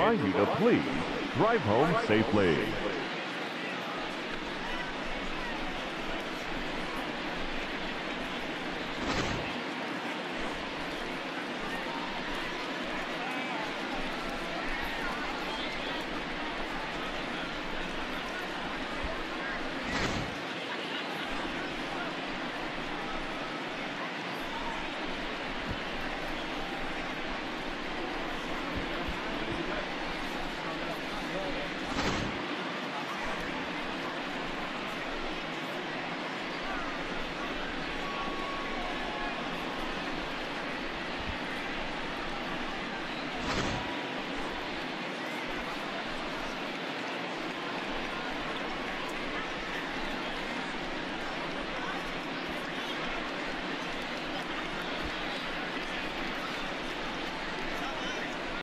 remind you to please drive home safely.